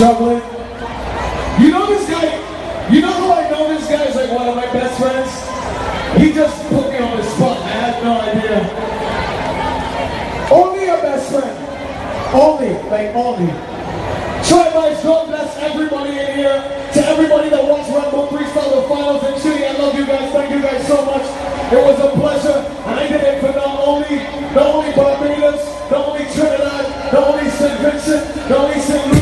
You know this guy, you know who I know this guy is like one of my best friends? He just put me on the spot. I had no idea. Only a best friend. Only, like only. Try Vibes, God bless everybody in here. To everybody that watched Rumble Bull Freestyle, the finals, and shooting, I love you guys. Thank you guys so much. It was a pleasure. And I did it for not only, not only Barbados, not only Trinidad, not only St. Vincent, not only St. Lucia.